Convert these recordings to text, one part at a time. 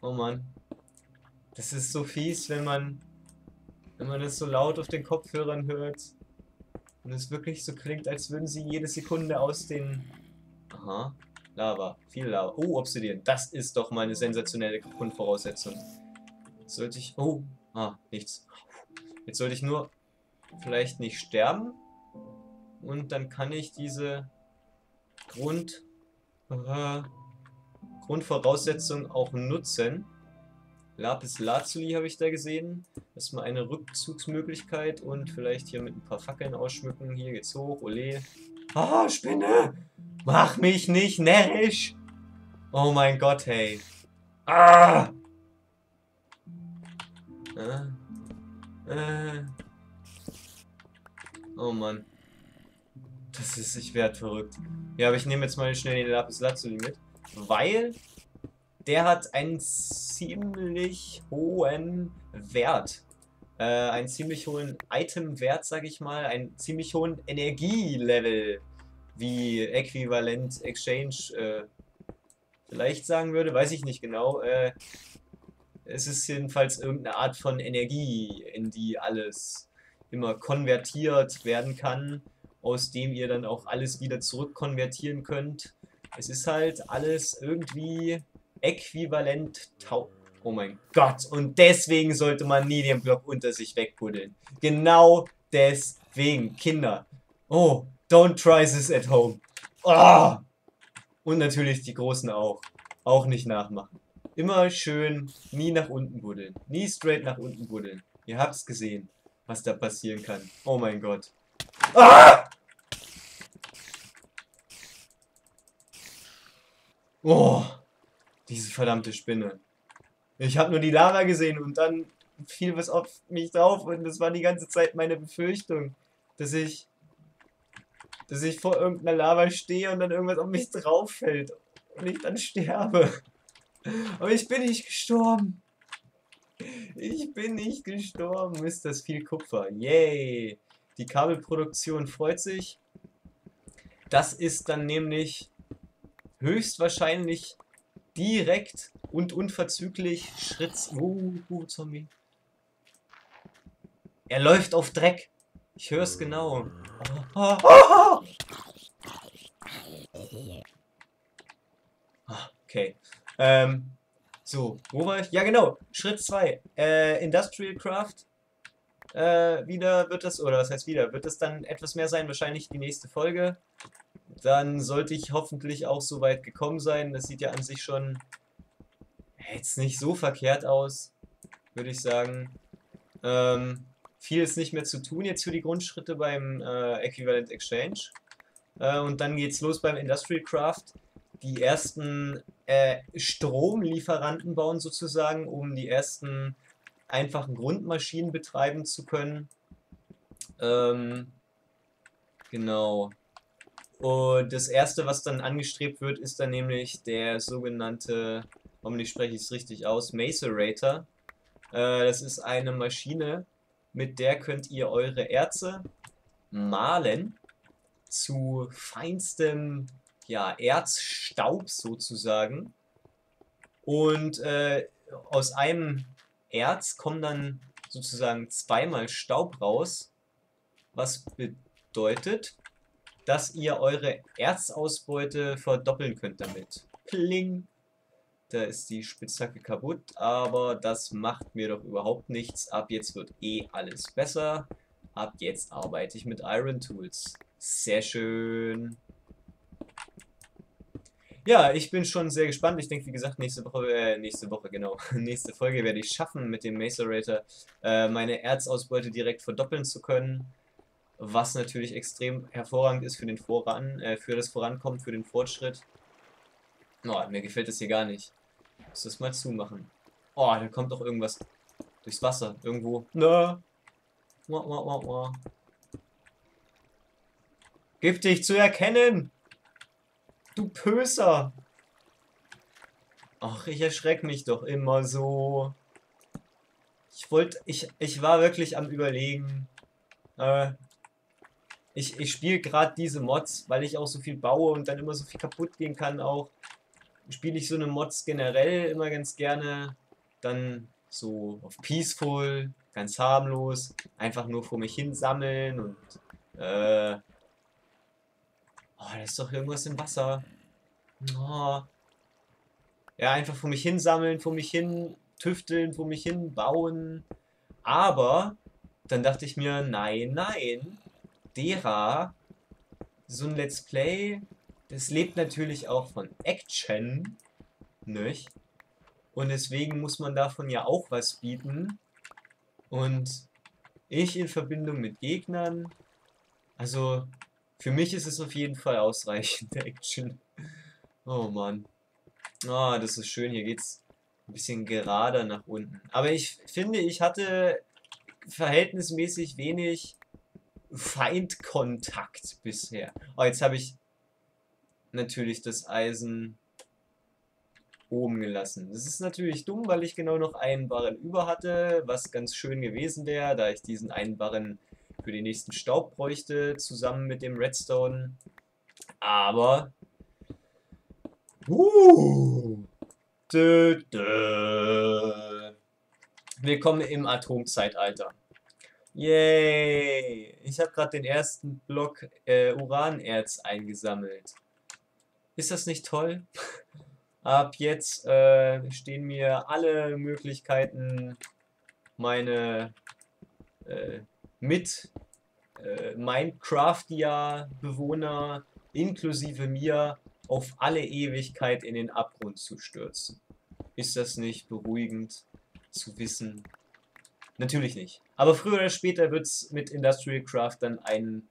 Oh Mann. Das ist so fies, wenn man wenn man das so laut auf den Kopfhörern hört. Und es wirklich so klingt, als würden sie jede Sekunde aus den... Aha. Lava. Viel Lava. Oh, Obsidian. Das ist doch mal eine sensationelle Grundvoraussetzung. sollte ich... Oh. Ah, nichts. Jetzt sollte ich nur vielleicht nicht sterben. Und dann kann ich diese Grund... Äh, Grundvoraussetzung auch nutzen. Lapis Lazuli habe ich da gesehen. Das ist mal eine Rückzugsmöglichkeit und vielleicht hier mit ein paar Fackeln ausschmücken. Hier geht's hoch, ole. Ah, Spinne! Mach mich nicht närrisch! Oh mein Gott, hey. Ah! Äh. Äh. Oh Mann. Das ist, ich werde verrückt. Ja, aber ich nehme jetzt mal schnell den Lapis Lazuli mit. Weil der hat einen ziemlich hohen Wert. Äh, einen ziemlich hohen Item-Wert, sag ich mal. Einen ziemlich hohen Energielevel. Wie Äquivalent Exchange äh, vielleicht sagen würde, weiß ich nicht genau. Äh, es ist jedenfalls irgendeine Art von Energie, in die alles immer konvertiert werden kann, aus dem ihr dann auch alles wieder zurückkonvertieren könnt. Es ist halt alles irgendwie äquivalent tau... Oh mein Gott. Und deswegen sollte man nie den Block unter sich wegbuddeln. Genau deswegen. Kinder. Oh, don't try this at home. Oh. Und natürlich die Großen auch. Auch nicht nachmachen. Immer schön nie nach unten buddeln. Nie straight nach unten buddeln. Ihr habt's gesehen, was da passieren kann. Oh mein Gott. Ah! Oh. Diese verdammte Spinne. Ich habe nur die Lava gesehen und dann fiel was auf mich drauf und das war die ganze Zeit meine Befürchtung, dass ich dass ich vor irgendeiner Lava stehe und dann irgendwas auf mich drauf fällt und ich dann sterbe. Aber ich bin nicht gestorben. Ich bin nicht gestorben. Ist das viel Kupfer. Yay. Die Kabelproduktion freut sich. Das ist dann nämlich höchstwahrscheinlich direkt und unverzüglich Schritt... Oh, oh, Zombie. Er läuft auf Dreck. Ich höre es genau. Oh, oh, oh. Okay. Ähm, so, wo war ich? Ja, genau. Schritt 2. Äh, Industrial Craft. Äh, wieder wird das, oder was heißt wieder, wird es dann etwas mehr sein, wahrscheinlich die nächste Folge dann sollte ich hoffentlich auch so weit gekommen sein. Das sieht ja an sich schon jetzt nicht so verkehrt aus, würde ich sagen. Ähm, viel ist nicht mehr zu tun jetzt für die Grundschritte beim äh, Equivalent Exchange. Äh, und dann geht's los beim Industrial Craft. Die ersten äh, Stromlieferanten bauen sozusagen, um die ersten einfachen Grundmaschinen betreiben zu können. Ähm, genau. Und das erste, was dann angestrebt wird, ist dann nämlich der sogenannte, hoffentlich spreche ich es richtig aus, Macerator. Äh, das ist eine Maschine, mit der könnt ihr eure Erze mahlen zu feinstem ja, Erzstaub sozusagen. Und äh, aus einem Erz kommen dann sozusagen zweimal Staub raus, was bedeutet, dass ihr eure Erzausbeute verdoppeln könnt damit. Pling! Da ist die Spitzhacke kaputt, aber das macht mir doch überhaupt nichts. Ab jetzt wird eh alles besser. Ab jetzt arbeite ich mit Iron Tools. Sehr schön. Ja, ich bin schon sehr gespannt. Ich denke, wie gesagt, nächste Woche, äh, nächste Woche, genau, nächste Folge werde ich schaffen, mit dem Macerator äh, meine Erzausbeute direkt verdoppeln zu können was natürlich extrem hervorragend ist für den Voran, äh, für das Vorankommen, für den Fortschritt. Oh, mir gefällt das hier gar nicht. Ich muss das mal zumachen. Oh, da kommt doch irgendwas durchs Wasser. Irgendwo. Na. Wah, wah, wah, wah. Giftig zu erkennen! Du Pöser! Ach, ich erschrecke mich doch immer so. Ich wollte, ich, ich war wirklich am überlegen, äh, ich, ich spiele gerade diese Mods, weil ich auch so viel baue und dann immer so viel kaputt gehen kann auch. spiele ich so eine Mods generell immer ganz gerne. Dann so auf Peaceful, ganz harmlos, einfach nur vor mich hin sammeln und äh, oh, da ist doch irgendwas im Wasser. Oh. Ja, einfach vor mich hin sammeln, vor mich hin tüfteln, vor mich hin bauen. Aber dann dachte ich mir, nein, nein, derer, so ein Let's Play, das lebt natürlich auch von Action, nicht? Und deswegen muss man davon ja auch was bieten. Und ich in Verbindung mit Gegnern, also für mich ist es auf jeden Fall ausreichend, Action. Oh Mann. Oh, das ist schön, hier geht's ein bisschen gerader nach unten. Aber ich finde, ich hatte verhältnismäßig wenig Feindkontakt bisher. Oh, jetzt habe ich natürlich das Eisen oben gelassen. Das ist natürlich dumm, weil ich genau noch einen Barren über hatte, was ganz schön gewesen wäre, da ich diesen einen Barren für den nächsten Staub bräuchte, zusammen mit dem Redstone. Aber... Uh, dö, dö. Willkommen im Atomzeitalter. Yay! Ich habe gerade den ersten Block äh, Uranerz eingesammelt. Ist das nicht toll? Ab jetzt äh, stehen mir alle Möglichkeiten, meine äh, mit äh, Minecraftia-Bewohner inklusive mir auf alle Ewigkeit in den Abgrund zu stürzen. Ist das nicht beruhigend zu wissen? Natürlich nicht. Aber früher oder später wird es mit Industrial Craft dann einen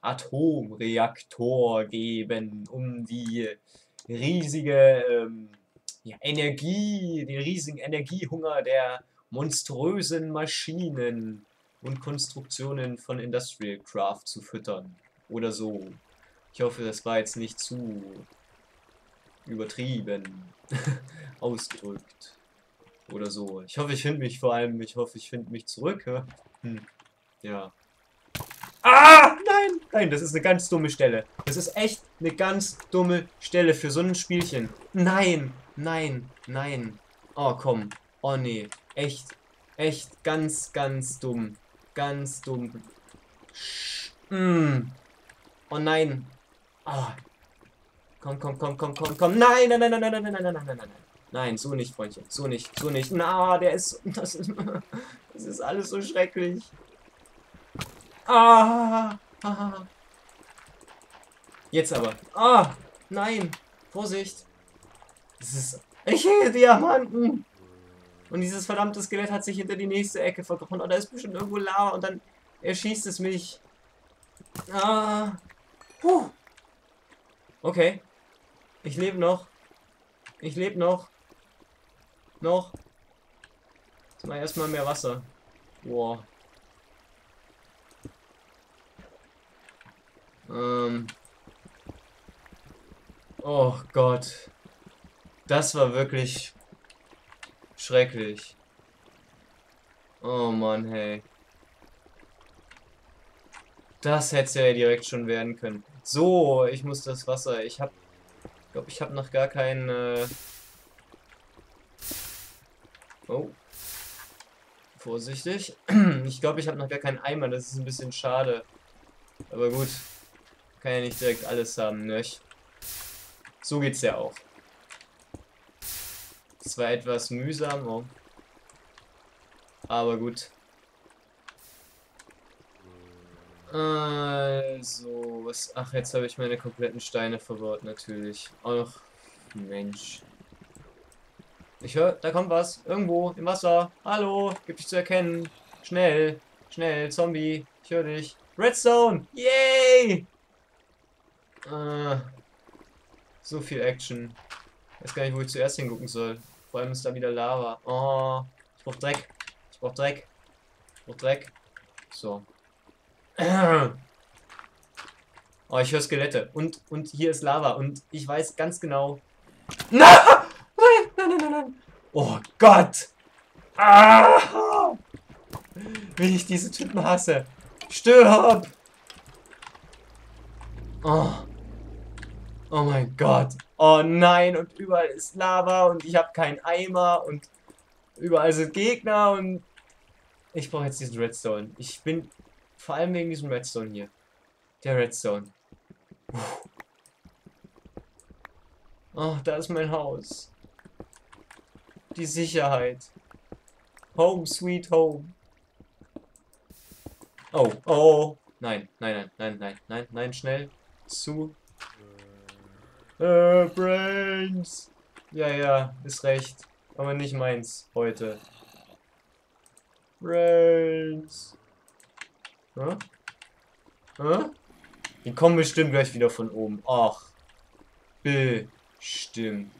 Atomreaktor geben, um die riesige ähm, ja, Energie, den riesigen Energiehunger der monströsen Maschinen und Konstruktionen von Industrial Craft zu füttern. Oder so. Ich hoffe, das war jetzt nicht zu übertrieben ausgedrückt. Oder so. Ich hoffe, ich finde mich vor allem, ich hoffe, ich finde mich zurück. Hm. Ja. Ah! Nein! Nein, das ist eine ganz dumme Stelle. Das ist echt eine ganz dumme Stelle für so ein Spielchen. Nein! Nein! Nein! Oh, komm. Oh, nee. Echt. Echt ganz, ganz dumm. Ganz dumm. Mm. Oh nein. Oh. Komm, komm, komm, komm, komm, komm. Nein, nein, nein, nein, nein, nein, nein, nein, nein, nein, nein. So nicht, Freundchen. So nicht, so nicht. Na, der ist. Das ist, das ist alles so schrecklich. Ah, ah. Jetzt aber. Ah, nein. Vorsicht. Das ist. Ich sehe Diamanten. Und dieses verdammte Skelett hat sich hinter die nächste Ecke verkrochen. Und da ist bestimmt irgendwo Lava. Und dann erschießt es mich. Ah. Puh. Okay. Ich lebe noch. Ich lebe noch. Noch. Jetzt mal erstmal mehr Wasser. Boah. Ähm. Oh Gott. Das war wirklich schrecklich. Oh Mann, hey. Das hätte ja direkt schon werden können. So, ich muss das Wasser. Ich hab. Ich glaube, ich habe noch gar keinen. Äh oh. Vorsichtig. Ich glaube, ich habe noch gar keinen Eimer. Das ist ein bisschen schade. Aber gut. Kann ja nicht direkt alles haben, ne? So geht's ja auch. Es war etwas mühsam, oh. aber gut. Also, was? Ach, jetzt habe ich meine kompletten Steine verbaut, natürlich. Ach, Mensch. Ich höre, da kommt was. Irgendwo im Wasser. Hallo, gib dich zu erkennen. Schnell, schnell, Zombie. Ich höre dich. Redstone! Yay! Äh, so viel Action. Ich weiß gar nicht, wo ich zuerst hingucken soll. Vor allem ist da wieder Lava. Oh, ich brauch Dreck. Ich brauch Dreck. Ich brauch Dreck. So. Oh, ich höre Skelette. Und, und hier ist Lava. Und ich weiß ganz genau... Nein nein, nein, nein, nein. Oh Gott! Ah! Wie ich diese Typen hasse. Stirb! Oh. Oh mein Gott. Oh nein, und überall ist Lava und ich habe keinen Eimer und überall sind Gegner und ich brauche jetzt diesen Redstone. Ich bin vor allem wegen diesem Redstone hier. Der Redstone. Puh. Oh, da ist mein Haus. Die Sicherheit. Home, sweet home. Oh, oh, oh. Nein, nein, nein, nein, nein, nein, nein, schnell. Zu. Äh, Brains. Ja, ja, ist recht. Aber nicht meins heute. Brains. Hä? Hä? Die kommen bestimmt gleich wieder von oben. Ach. Bestimmt.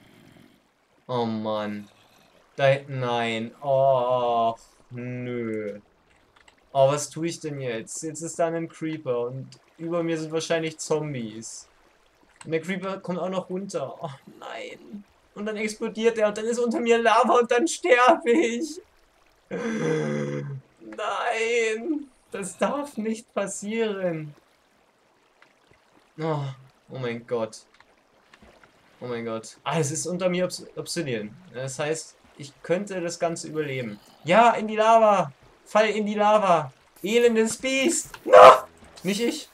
Oh Mann. Da, nein. Oh, nö. Oh, was tue ich denn jetzt? Jetzt ist da ein Creeper und über mir sind wahrscheinlich Zombies. Und der Creeper kommt auch noch runter. Oh nein. Und dann explodiert er und dann ist unter mir Lava und dann sterbe ich. Nein. Das darf nicht passieren. Oh, oh mein Gott. Oh mein Gott. Ah, es ist unter mir Obs Obsidian. Das heißt, ich könnte das Ganze überleben. Ja, in die Lava. Fall in die Lava. Elendes Biest. No! Nicht ich.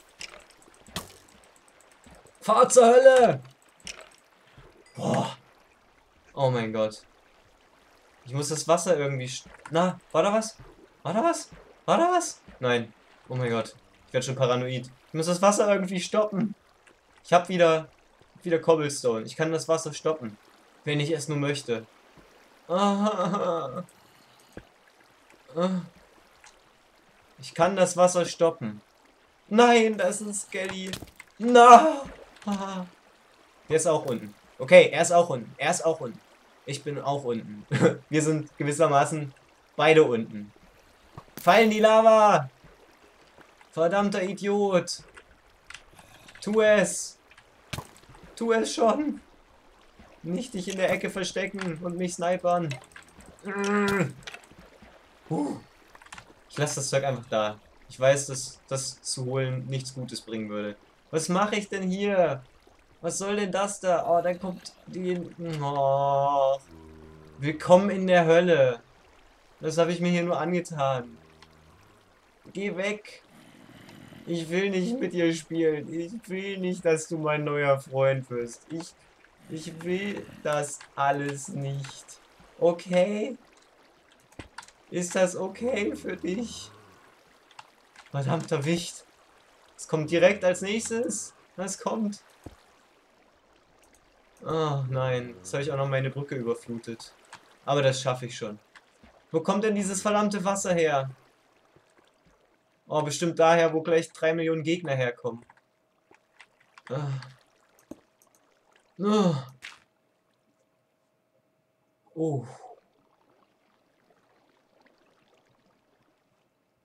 Fahr zur Hölle. Boah. Oh mein Gott. Ich muss das Wasser irgendwie... Na, war da was? War da was? War da was? Nein. Oh mein Gott. Ich werde schon paranoid. Ich muss das Wasser irgendwie stoppen. Ich habe wieder, wieder Cobblestone. Ich kann das Wasser stoppen. Wenn ich es nur möchte. Ich kann das Wasser stoppen. Nein, das ist ein Skelly. Na. Der ist auch unten. Okay, er ist auch unten. Er ist auch unten. Ich bin auch unten. Wir sind gewissermaßen beide unten. Fallen die Lava! Verdammter Idiot! Tu es! Tu es schon! Nicht dich in der Ecke verstecken und mich snipern. Ich lasse das Zeug einfach da. Ich weiß, dass das zu holen nichts Gutes bringen würde. Was mache ich denn hier? Was soll denn das da? Oh, dann kommt die... Oh. Willkommen in der Hölle. Das habe ich mir hier nur angetan. Geh weg. Ich will nicht mit dir spielen. Ich will nicht, dass du mein neuer Freund wirst. Ich, ich will das alles nicht. Okay? Ist das okay für dich? Verdammter Wicht. Es kommt direkt als nächstes. Was kommt? Oh nein, jetzt habe ich auch noch meine Brücke überflutet. Aber das schaffe ich schon. Wo kommt denn dieses verdammte Wasser her? Oh, bestimmt daher, wo gleich drei Millionen Gegner herkommen. Ah. Oh.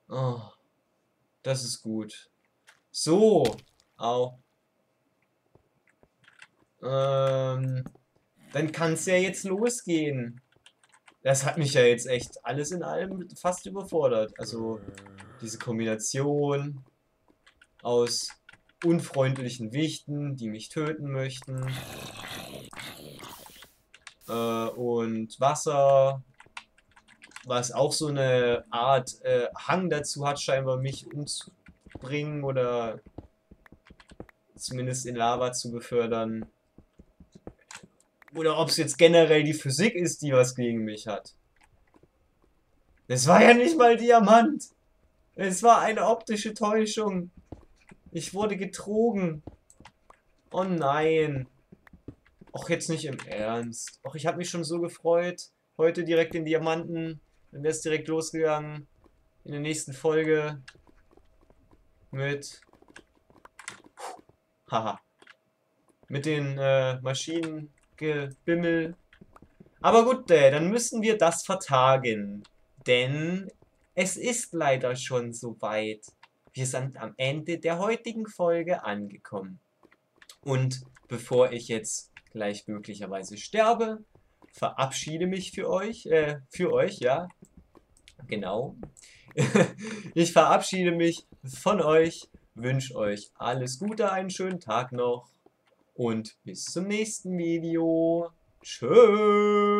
Oh. Das ist gut. So. Au. Ähm. Dann kann es ja jetzt losgehen. Das hat mich ja jetzt echt alles in allem fast überfordert. Also diese Kombination aus unfreundlichen Wichten, die mich töten möchten. Äh, und Wasser, was auch so eine Art äh, Hang dazu hat, scheinbar mich umzubringen oder zumindest in Lava zu befördern. Oder ob es jetzt generell die Physik ist, die was gegen mich hat. Das war ja nicht mal Diamant. Es war eine optische Täuschung. Ich wurde getrogen. Oh nein. Och, jetzt nicht im Ernst. Och, ich habe mich schon so gefreut. Heute direkt den Diamanten. Dann wäre es direkt losgegangen. In der nächsten Folge. Mit... Haha. Mit den äh, Maschinengebimmel. Aber gut, äh, dann müssen wir das vertagen. Denn es ist leider schon soweit. Wir sind am Ende der heutigen Folge angekommen. Und bevor ich jetzt gleich möglicherweise sterbe, verabschiede mich für euch, äh, für euch, ja, genau. ich verabschiede mich von euch, wünsche euch alles Gute, einen schönen Tag noch Und bis zum nächsten Video. Tschüss.